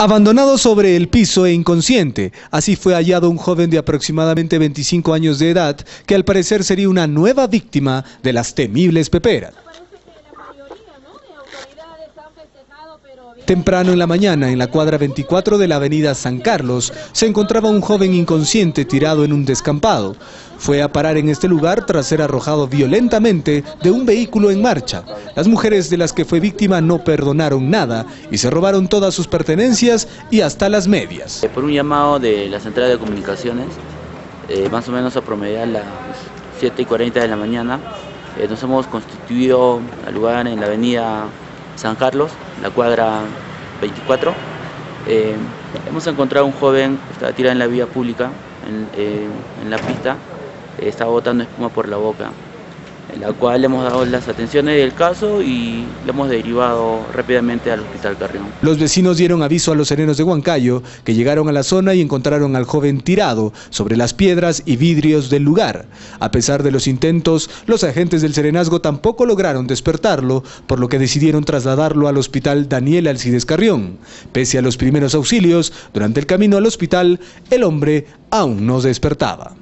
Abandonado sobre el piso e inconsciente, así fue hallado un joven de aproximadamente 25 años de edad que al parecer sería una nueva víctima de las temibles peperas. Temprano en la mañana, en la cuadra 24 de la avenida San Carlos, se encontraba un joven inconsciente tirado en un descampado. Fue a parar en este lugar tras ser arrojado violentamente de un vehículo en marcha. Las mujeres de las que fue víctima no perdonaron nada y se robaron todas sus pertenencias y hasta las medias. Por un llamado de la central de comunicaciones, eh, más o menos a promediar las 7 y 40 de la mañana, eh, nos hemos constituido al lugar en la avenida San Carlos, la cuadra 24. Eh, hemos encontrado un joven que estaba tirado en la vía pública, en, eh, en la pista, estaba botando espuma por la boca en la cual le hemos dado las atenciones del caso y le hemos derivado rápidamente al Hospital Carrión. Los vecinos dieron aviso a los serenos de Huancayo, que llegaron a la zona y encontraron al joven tirado sobre las piedras y vidrios del lugar. A pesar de los intentos, los agentes del serenazgo tampoco lograron despertarlo, por lo que decidieron trasladarlo al Hospital Daniel Alcides Carrión. Pese a los primeros auxilios, durante el camino al hospital, el hombre aún no despertaba.